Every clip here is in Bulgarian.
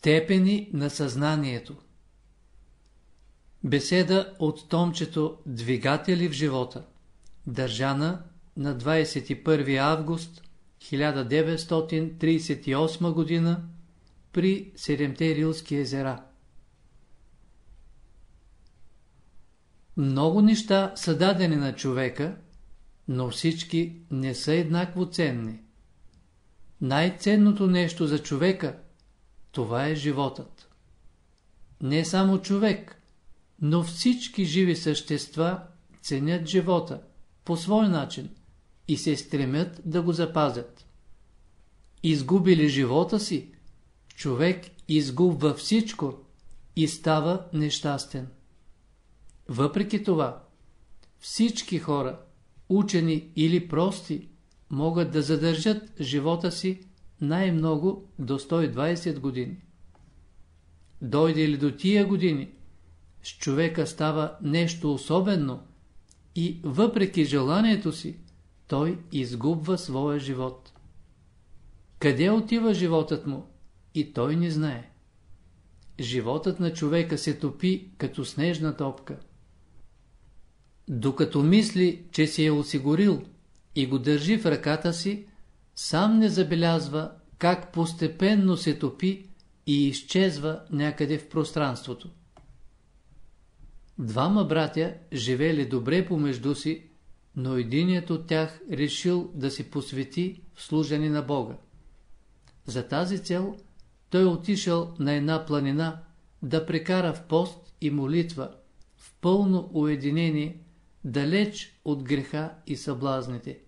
Степени на съзнанието Беседа от томчето Двигатели в живота Държана на 21 август 1938 г. при Седемте Рилски езера Много неща са дадени на човека, но всички не са еднакво ценни. Най-ценното нещо за човека – това е животът. Не само човек, но всички живи същества ценят живота по свой начин и се стремят да го запазят. Изгубили живота си, човек изгубва всичко и става нещастен. Въпреки това, всички хора, учени или прости, могат да задържат живота си най-много до 120 години. Дойде ли до тия години, с човека става нещо особено и въпреки желанието си, той изгубва своя живот. Къде отива животът му? И той не знае. Животът на човека се топи като снежна топка. Докато мисли, че си е осигурил и го държи в ръката си, сам не забелязва как постепенно се топи и изчезва някъде в пространството. Двама братя живели добре помежду си, но единият от тях решил да се посвети в служене на Бога. За тази цел той отишъл на една планина да прекара в пост и молитва, в пълно уединение, далеч от греха и съблазните.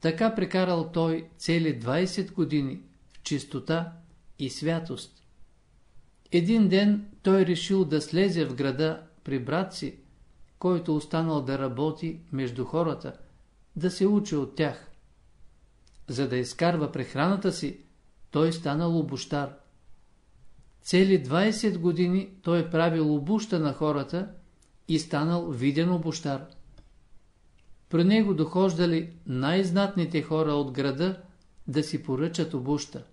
Така прекарал той цели 20 години в чистота и святост. Един ден той решил да слезе в града при брат си, който останал да работи между хората, да се учи от тях. За да изкарва прехраната си, той станал обощар. Цели 20 години той правил обуща на хората и станал виден обощар. При него дохождали най-знатните хора от града да си поръчат обуща.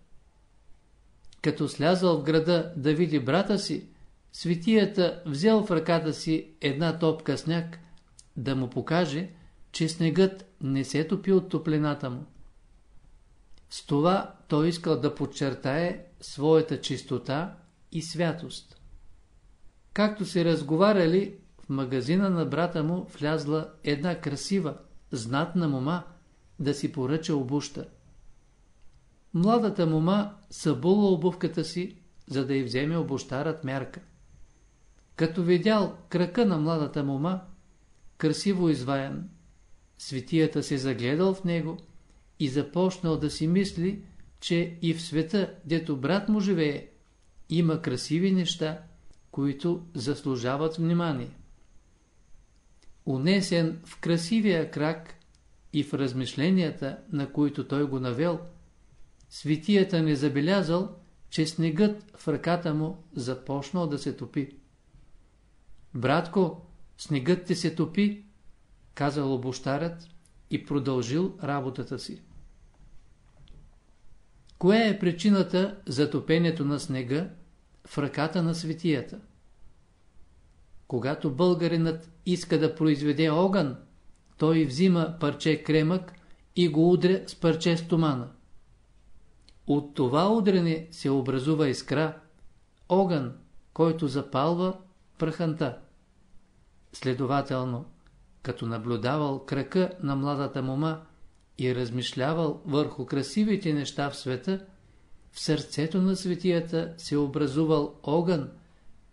Като слязал в града да види брата си, светията взел в ръката си една топка сняг, да му покаже, че снегът не се топи от топлината му. С това той искал да подчертае своята чистота и святост. Както се разговаряли, магазина на брата му влязла една красива, знатна мома да си поръча обуща. Младата мома събула обувката си, за да й вземе обущарът мярка. Като видял крака на младата мома, красиво изваян, светията се загледал в него и започнал да си мисли, че и в света, дето брат му живее, има красиви неща, които заслужават внимание унесен в красивия крак и в размишленията, на които той го навел, светията не забелязал, че снегът в ръката му започнал да се топи. Братко, снегът ти се топи, казал обощарят и продължил работата си. Коя е причината за топението на снега в ръката на светията? Когато българинът иска да произведе огън, той взима парче кремък и го удря с парче стомана. От това удрене се образува искра, огън, който запалва праханта. Следователно, като наблюдавал крака на младата мома и размишлявал върху красивите неща в света, в сърцето на светията се образувал огън,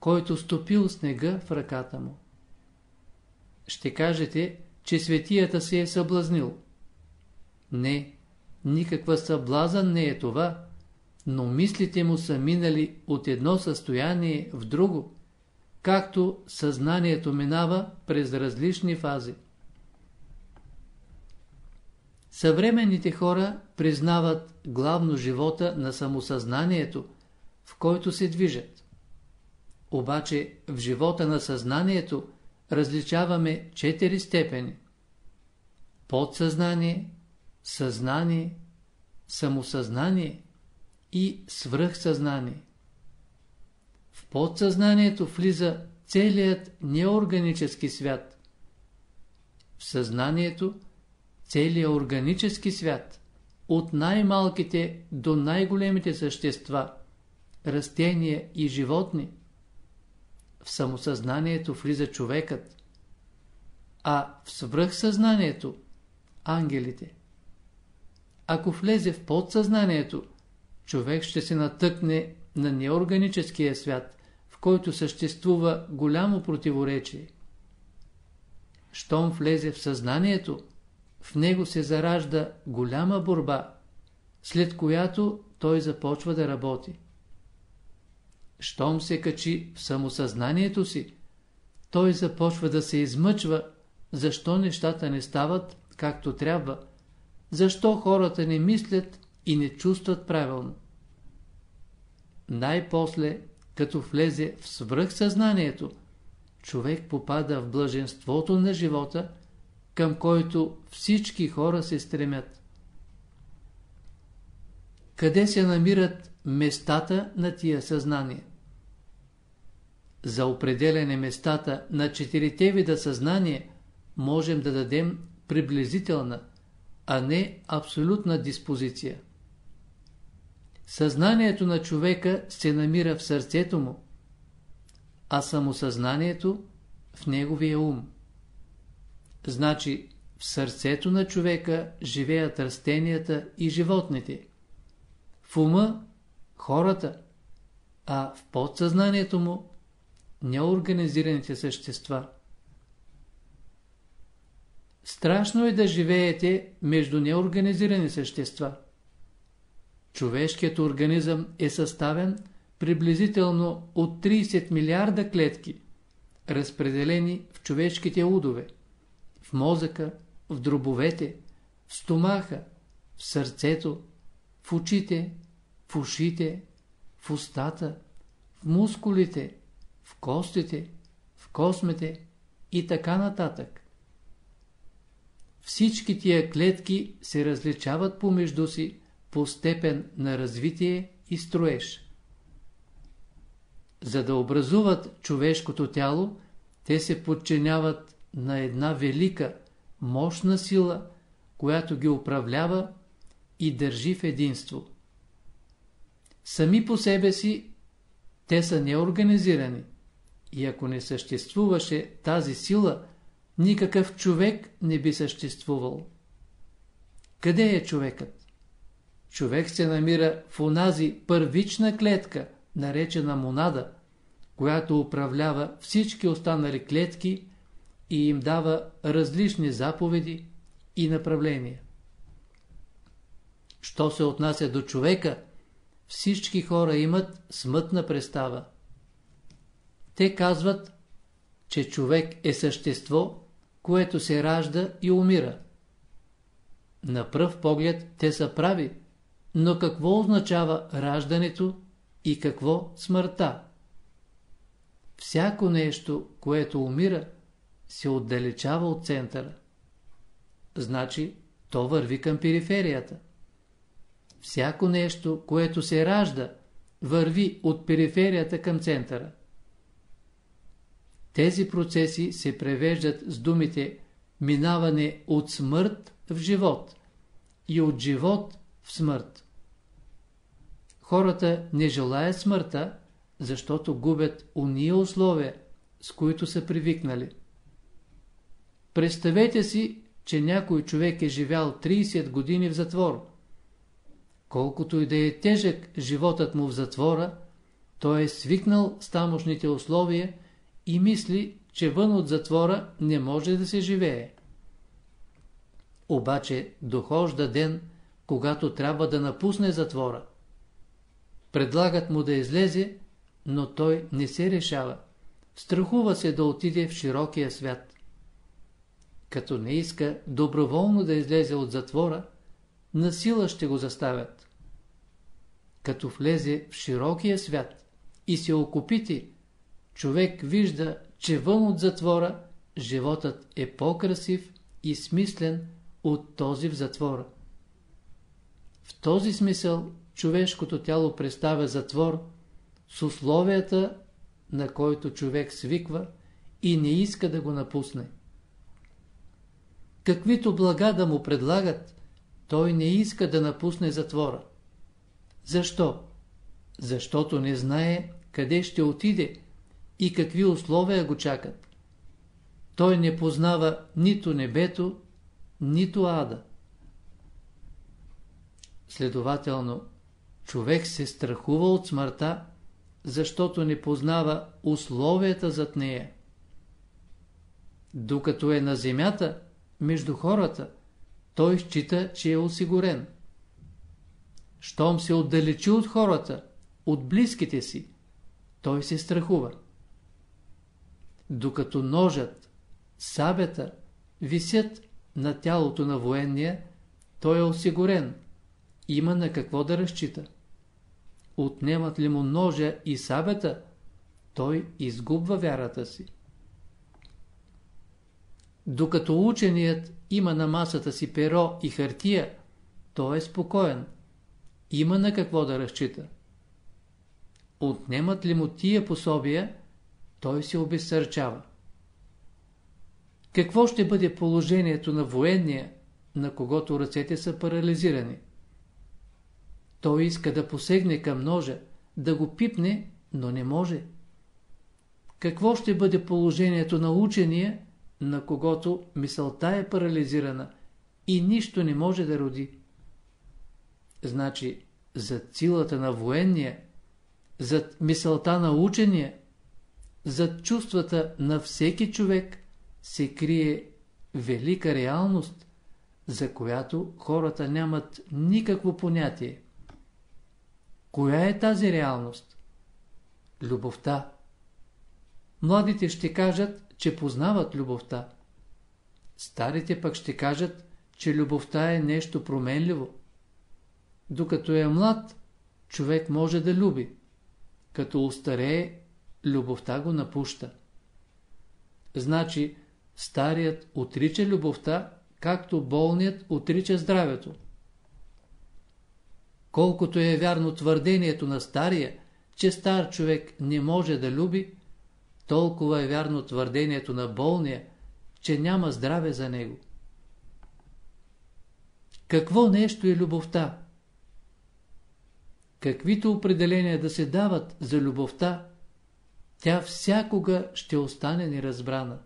който стопил снега в ръката му. Ще кажете, че светията се е съблазнил. Не, никаква съблазън не е това, но мислите му са минали от едно състояние в друго, както съзнанието минава през различни фази. Съвременните хора признават главно живота на самосъзнанието, в който се движат. Обаче в живота на съзнанието различаваме четири степени. Подсъзнание, съзнание, самосъзнание и свръхсъзнание. В подсъзнанието влиза целият неорганически свят. В съзнанието целият органически свят, от най-малките до най-големите същества, растения и животни. В самосъзнанието влиза човекът, а в свръхсъзнанието – ангелите. Ако влезе в подсъзнанието, човек ще се натъкне на неорганическия свят, в който съществува голямо противоречие. Щом влезе в съзнанието, в него се заражда голяма борба, след която той започва да работи. Щом се качи в самосъзнанието си, той започва да се измъчва, защо нещата не стават както трябва, защо хората не мислят и не чувстват правилно. Най-после, като влезе в свръхсъзнанието, човек попада в блаженството на живота, към който всички хора се стремят. Къде се намират местата на тия съзнания? За определене местата на четирите вида съзнание можем да дадем приблизителна, а не абсолютна диспозиция. Съзнанието на човека се намира в сърцето му, а самосъзнанието в неговия ум. Значи в сърцето на човека живеят растенията и животните, в ума – хората, а в подсъзнанието му – неорганизираните същества. Страшно е да живеете между неорганизирани същества. Човешкият организъм е съставен приблизително от 30 милиарда клетки, разпределени в човешките удове, в мозъка, в дробовете, в стомаха, в сърцето, в очите, в ушите, в устата, в мускулите, в костите, в космете и така нататък. Всички тия клетки се различават помежду си по степен на развитие и строеж. За да образуват човешкото тяло, те се подчиняват на една велика, мощна сила, която ги управлява и държи в единство. Сами по себе си те са неорганизирани и ако не съществуваше тази сила, никакъв човек не би съществувал. Къде е човекът? Човек се намира в онази първична клетка, наречена монада, която управлява всички останали клетки и им дава различни заповеди и направления. Що се отнася до човека, всички хора имат смътна представа. Те казват, че човек е същество, което се ражда и умира. На пръв поглед те са прави, но какво означава раждането и какво смъртта? Всяко нещо, което умира, се отдалечава от центъра. Значи, то върви към периферията. Всяко нещо, което се ражда, върви от периферията към центъра. Тези процеси се превеждат с думите минаване от смърт в живот и от живот в смърт. Хората не желаят смъртта, защото губят уния условия, с които са привикнали. Представете си, че някой човек е живял 30 години в затвор. Колкото и да е тежък животът му в затвора, той е свикнал с тамошните условия и мисли, че вън от затвора не може да се живее. Обаче дохожда ден, когато трябва да напусне затвора. Предлагат му да излезе, но той не се решава. Страхува се да отиде в широкия свят. Като не иска доброволно да излезе от затвора, насила ще го заставят. Като влезе в широкия свят и се окупити, човек вижда, че вън от затвора животът е по-красив и смислен от този в затвора. В този смисъл човешкото тяло представя затвор с условията, на който човек свиква и не иска да го напусне. Каквито блага да му предлагат, той не иска да напусне затвора. Защо? Защото не знае къде ще отиде и какви условия го чакат. Той не познава нито небето, нито ада. Следователно, човек се страхува от смъртта, защото не познава условията зад нея. Докато е на земята, между хората, той счита, че е осигурен. Щом се отдалечи от хората, от близките си, той се страхува. Докато ножът, сабята висят на тялото на военния, той е осигурен, има на какво да разчита. Отнемат ли му ножа и сабята, той изгубва вярата си. Докато ученият има на масата си перо и хартия, той е спокоен. Има на какво да разчита. Отнемат ли му тия пособия, той се обезсърчава. Какво ще бъде положението на военния, на когото ръцете са парализирани? Той иска да посегне към ножа, да го пипне, но не може. Какво ще бъде положението на учения, на когото мисълта е парализирана и нищо не може да роди? Значи, зад силата на военния, зад мисълта на учения, зад чувствата на всеки човек се крие велика реалност, за която хората нямат никакво понятие. Коя е тази реалност? Любовта. Младите ще кажат, че познават любовта. Старите пък ще кажат, че любовта е нещо променливо. Докато е млад, човек може да люби. Като устарее, любовта го напуща. Значи, старият отрича любовта, както болният отрича здравето. Колкото е вярно твърдението на стария, че стар човек не може да люби, толкова е вярно твърдението на болния, че няма здраве за него. Какво нещо е любовта? Каквито определения да се дават за любовта, тя всякога ще остане неразбрана.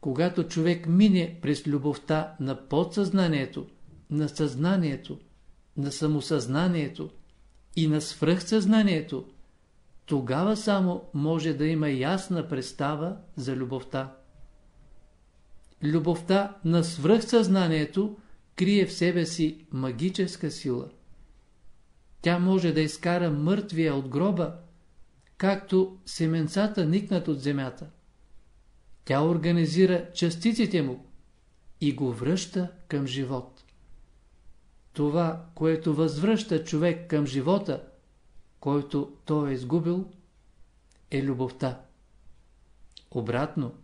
Когато човек мине през любовта на подсъзнанието, на съзнанието, на самосъзнанието и на свръхсъзнанието, тогава само може да има ясна представа за любовта. Любовта на свръхсъзнанието крие в себе си магическа сила. Тя може да изкара мъртвия от гроба, както семенцата никнат от земята. Тя организира частиците му и го връща към живот. Това, което възвръща човек към живота, който той е изгубил, е любовта. Обратно,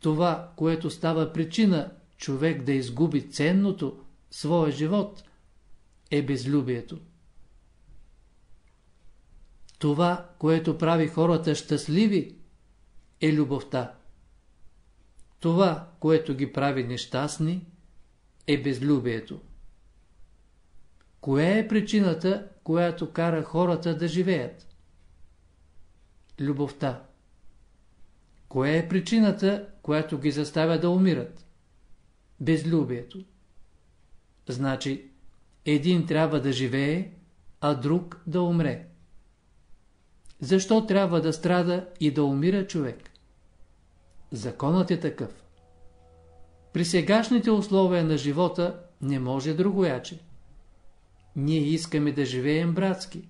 това, което става причина човек да изгуби ценното, своя живот, е безлюбието. Това, което прави хората щастливи, е любовта. Това, което ги прави нещастни, е безлюбието. Коя е причината, която кара хората да живеят? Любовта. Коя е причината, която ги заставя да умират? Безлюбието. Значи, един трябва да живее, а друг да умре. Защо трябва да страда и да умира човек? Законът е такъв. При сегашните условия на живота не може другояче. Ние искаме да живеем братски.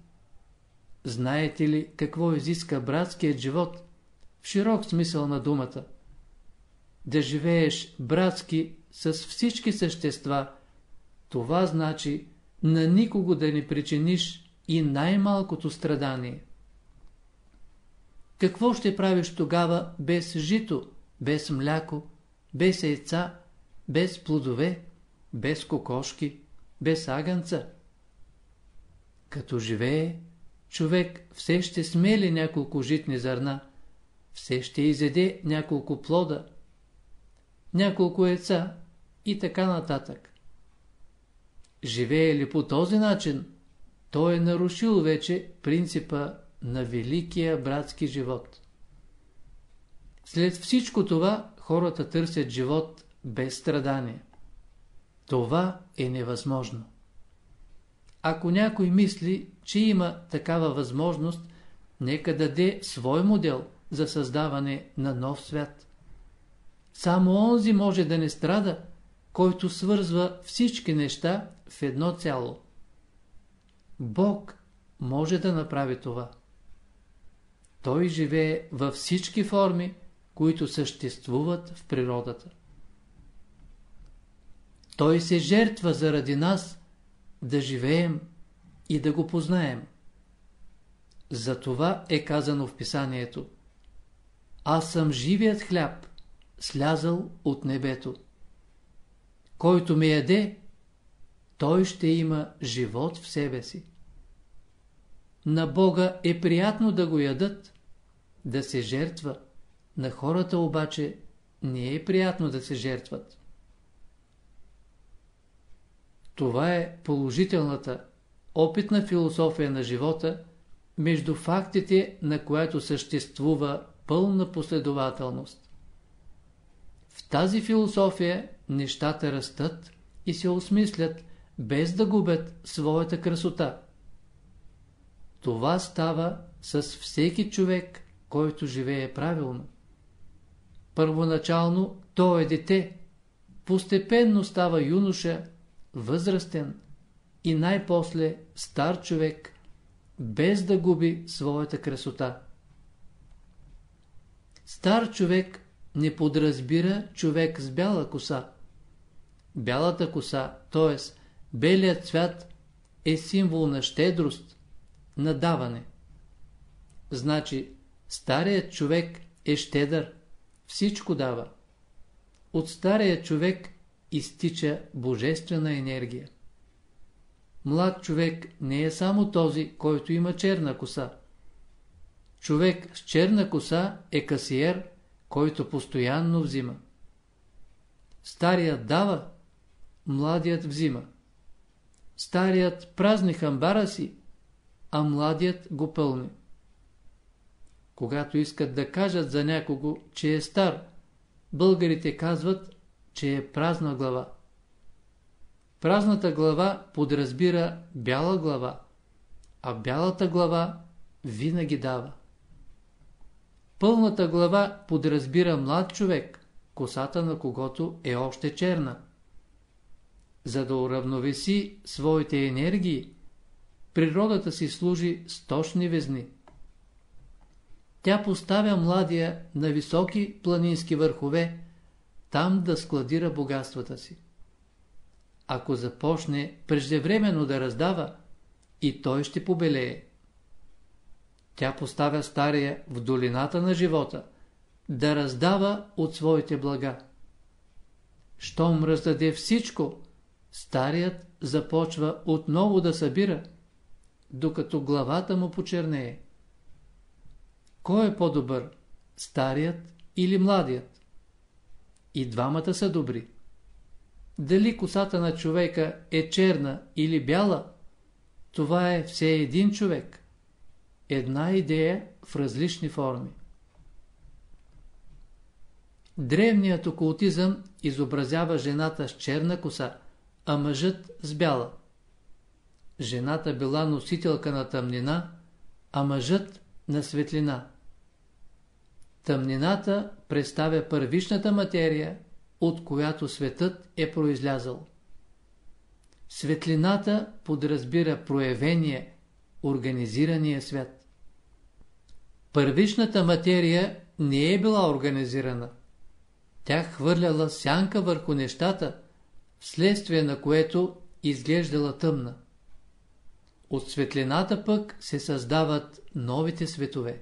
Знаете ли какво изиска братският живот в широк смисъл на думата? Да живееш братски с всички същества, това значи на никого да не причиниш и най-малкото страдание. Какво ще правиш тогава без жито, без мляко, без яйца, без плодове, без кокошки, без агънца? Като живее, човек все ще смели няколко житни зърна, все ще изеде няколко плода, няколко яйца и така нататък. Живее ли по този начин, той е нарушил вече принципа на великия братски живот. След всичко това хората търсят живот без страдание. Това е невъзможно. Ако някой мисли, че има такава възможност, нека даде свой модел за създаване на нов свят. Само онзи може да не страда, който свързва всички неща в едно цяло. Бог може да направи това. Той живее във всички форми, които съществуват в природата. Той се жертва заради нас да живеем и да го познаем. За това е казано в писанието Аз съм живият хляб, слязал от небето. Който ме яде, той ще има живот в себе си. На Бога е приятно да го ядат, да се жертва. На хората обаче не е приятно да се жертват. Това е положителната, опитна философия на живота, между фактите, на която съществува пълна последователност. В тази философия нещата растат и се осмислят, без да губят своята красота. Това става с всеки човек, който живее правилно. Първоначално той е дете, постепенно става юноша, възрастен и най-после стар човек, без да губи своята красота. Стар човек не подразбира човек с бяла коса. Бялата коса, т.е. белият цвят, е символ на щедрост, на даване. Значи, старият човек е щедър, всичко дава. От стария човек изтича божествена енергия. Млад човек не е само този, който има черна коса. Човек с черна коса е касиер, който постоянно взима. Старият дава, младият взима. Старият празни хамбара си, а младият го пълни. Когато искат да кажат за някого, че е стар, българите казват, че е празна глава. Празната глава подразбира бяла глава, а бялата глава винаги дава. Пълната глава подразбира млад човек, косата на когото е още черна. За да уравновеси своите енергии, природата си служи с точни везни. Тя поставя младия на високи планински върхове, там да складира богатствата си. Ако започне преждевременно да раздава, и той ще побелее. Тя поставя стария в долината на живота, да раздава от своите блага. Щом раздаде всичко, старият започва отново да събира, докато главата му почернее. Кой е по-добър, старият или младият? И двамата са добри. Дали косата на човека е черна или бяла, това е все един човек. Една идея в различни форми. Древният окултизъм изобразява жената с черна коса, а мъжът с бяла. Жената била носителка на тъмнина, а мъжът на светлина. Тъмнината представя първичната материя, от която светът е произлязал. Светлината подразбира проявение, организирания свят. Първичната материя не е била организирана. Тя хвърляла сянка върху нещата, вследствие на което изглеждала тъмна. От светлината пък се създават новите светове.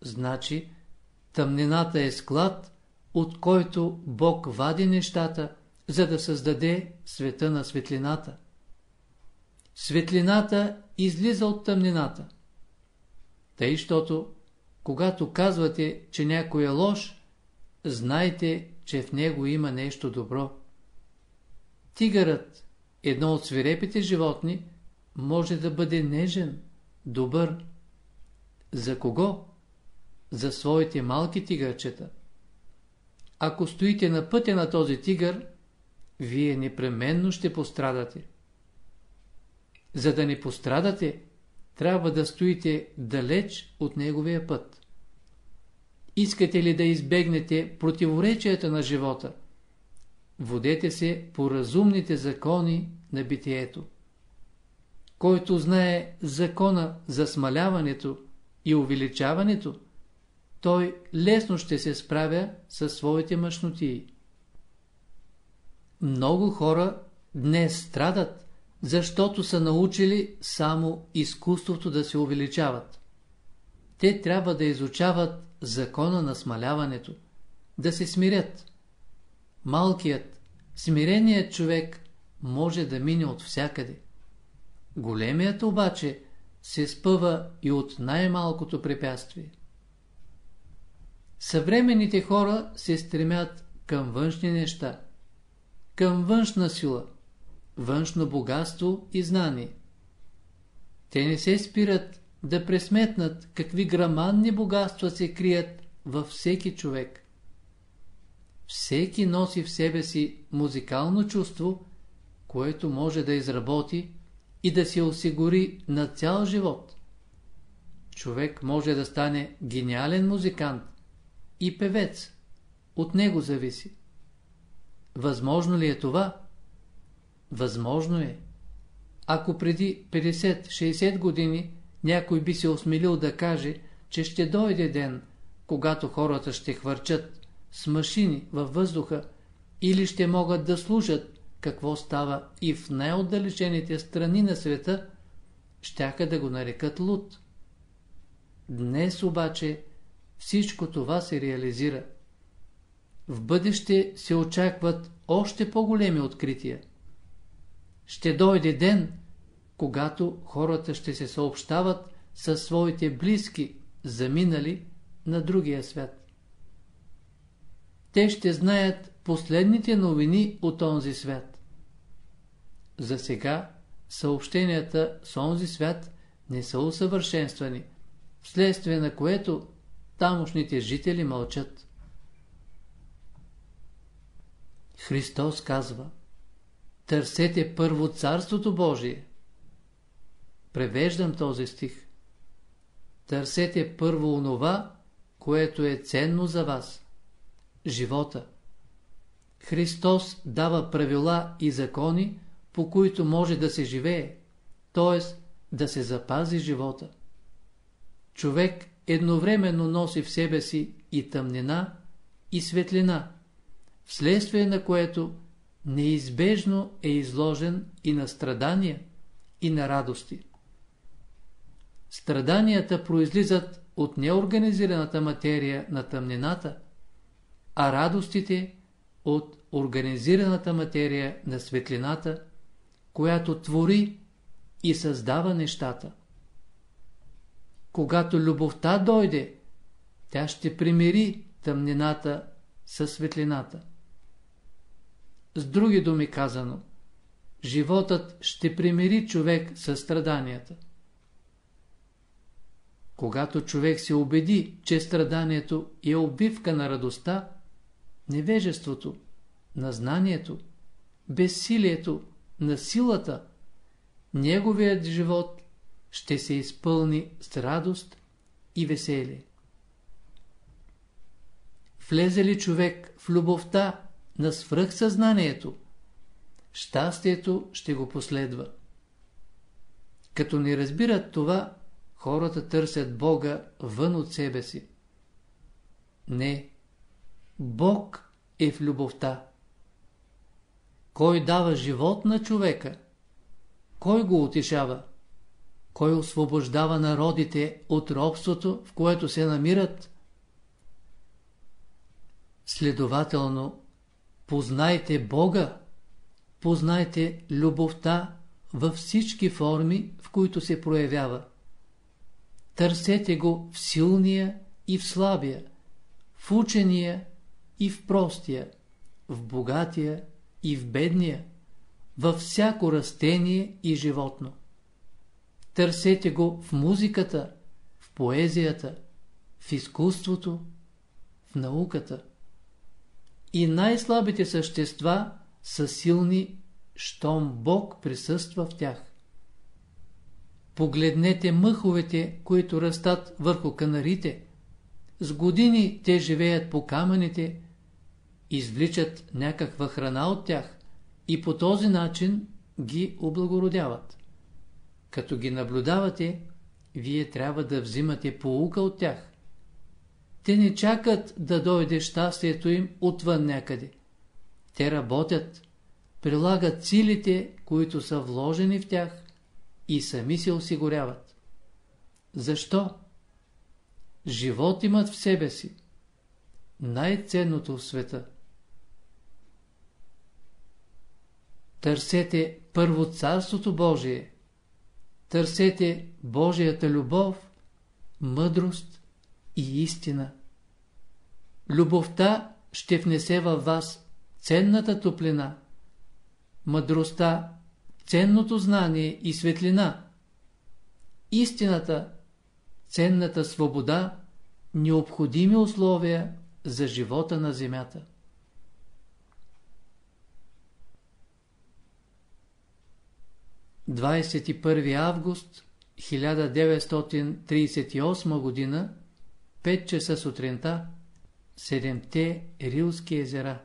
Значи, тъмнината е склад, от който Бог вади нещата, за да създаде света на светлината. светлината излиза от тъмнината. Тъй, щото, когато казвате, че някой е лош, знайте, че в него има нещо добро. Тигърът, едно от свирепите животни, може да бъде нежен, добър. За кого? За своите малки тигърчета. Ако стоите на пътя на този тигър, вие непременно ще пострадате. За да не пострадате, трябва да стоите далеч от неговия път. Искате ли да избегнете противоречията на живота? Водете се по разумните закони на битието. Който знае закона за смаляването и увеличаването, той лесно ще се справя със своите мъжноти. Много хора днес страдат, защото са научили само изкуството да се увеличават. Те трябва да изучават закона на смаляването, да се смирят. Малкият, смиреният човек може да мине от всякъде. Големият обаче се спъва и от най-малкото препятствие. Съвременните хора се стремят към външни неща, към външна сила, външно богатство и знание. Те не се спират да пресметнат какви граманни богатства се крият във всеки човек. Всеки носи в себе си музикално чувство, което може да изработи и да се осигури на цял живот. Човек може да стане гениален музикант и певец. От него зависи. Възможно ли е това? Възможно е. Ако преди 50-60 години някой би се осмелил да каже, че ще дойде ден, когато хората ще хвърчат с машини във въздуха или ще могат да слушат какво става и в най-отдалечените страни на света, щяха да го нарекат луд. Днес обаче всичко това се реализира. В бъдеще се очакват още по-големи открития. Ще дойде ден, когато хората ще се съобщават със своите близки, заминали на другия свят. Те ще знаят последните новини от онзи свят. За сега съобщенията с онзи свят не са усъвършенствани, вследствие на което тамошните жители мълчат. Христос казва Търсете първо Царството Божие. Превеждам този стих. Търсете първо онова, което е ценно за вас. Живота. Христос дава правила и закони, по които може да се живее, т.е. да се запази живота. Човек едновременно носи в себе си и тъмнина, и светлина, вследствие на което неизбежно е изложен и на страдания, и на радости. Страданията произлизат от неорганизираната материя на тъмнината, а радостите от организираната материя на светлината, която твори и създава нещата. Когато любовта дойде, тя ще примири тъмнината със светлината. С други думи казано, животът ще примири човек със страданията. Когато човек се убеди, че страданието е обвивка на радостта, невежеството, на знанието, безсилието, на силата, неговият живот ще се изпълни с радост и веселие. Влезе ли човек в любовта на свръхсъзнанието, щастието ще го последва. Като не разбират това, хората търсят Бога вън от себе си. Не, Бог е в любовта. Кой дава живот на човека? Кой го утешава? Кой освобождава народите от робството, в което се намират? Следователно, познайте Бога, познайте любовта във всички форми, в които се проявява. Търсете го в силния и в слабия, в учения и в простия, в богатия и в бедния, във всяко растение и животно. Търсете го в музиката, в поезията, в изкуството, в науката. И най-слабите същества са силни, щом Бог присъства в тях. Погледнете мъховете, които растат върху канарите. С години те живеят по камъните, извличат някаква храна от тях и по този начин ги облагородяват. Като ги наблюдавате, вие трябва да взимате поука от тях. Те не чакат да дойде щастието им отвън някъде. Те работят, прилагат силите, които са вложени в тях и сами се осигуряват. Защо? Живот имат в себе си. Най-ценното в света. Търсете първо Царството Божие. Търсете Божията любов, мъдрост и истина. Любовта ще внесе във вас ценната топлина, мъдростта, ценното знание и светлина, истината, ценната свобода, необходими условия за живота на земята. 21 август 1938 година 5 часа сутринта Седемте Рилски езера